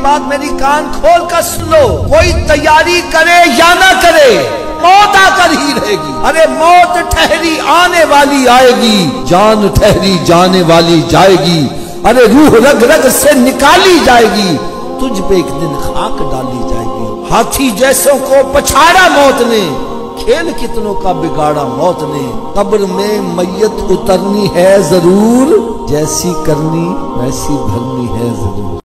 बात मेरी कान खोल कर सुन। लो कोई तैयारी करे या ना करे, मौत आकर ही रहेगी। अरे मौत ठहरी आने वाली आएगी, जान ठहरी जाने वाली जाएगी। अरे रूह रग रग से निकाली जाएगी, तुझ पे एक दिन खाक डाली जाएगी। हाथी जैसों को पछाड़ा मौत ने, खेल कितनों का बिगाड़ा मौत ने। कब्र में मैयत उतरनी है ज़रूर, जैसी करनी वैसी भरनी है ज़रूर।